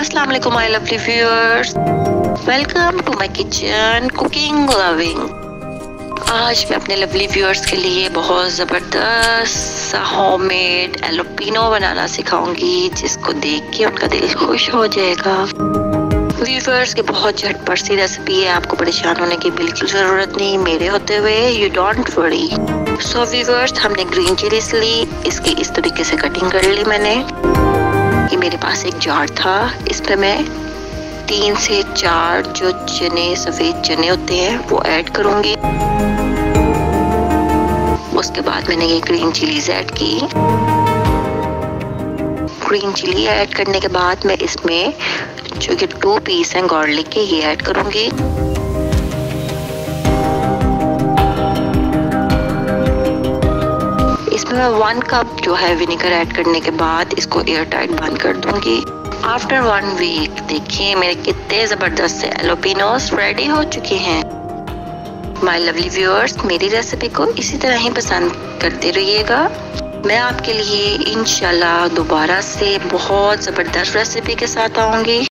अस्सलाम वालेकुम my lovely viewers welcome to my kitchen cooking loving आज मैं अपने लवली व्यूअर्स के लिए बहुत ज़बरदस्त सा होममेड एलोपिनो बनाना सिखाऊँगी, जिसको देख के उनका दिल खुश हो जाएगा। व्यूवर्स की बहुत झटपट सी रेसिपी है, आपको परेशान होने की बिल्कुल ज़रूरत नहीं, मेरे होते हुए you don't worry so viewers हमने ग्रीन चिलीज ली, इसकी इस तरीके से कटिंग कर ली मैंने। मेरे पास एक जार था। इस पर मैं तीन से चार जो चने, सफ़ेद चने होते हैं, वो ऐड करूँगी। उसके बाद मैंने ये ग्रीन चिलीज ऐड की। ग्रीन चिली ऐड करने के बाद मैं इसमें जो कि टू पीस हैं गार्लिक के, ये ऐड करूँगी। मैं वन कप जो है विनेगर ऐड करने के बाद इसको एयर टाइट बंद कर दूँगी। आफ्टर वन वीक देखिए मेरे कितने ज़बरदस्त से एलोपिनोस रेडी हो चुके हैं। माय लवली व्यूअर्स मेरी रेसिपी को इसी तरह ही पसंद करते रहिएगा। मैं आपके लिए, इंशाल्लाह, दोबारा से बहुत ज़बरदस्त रेसिपी के साथ आऊँगी।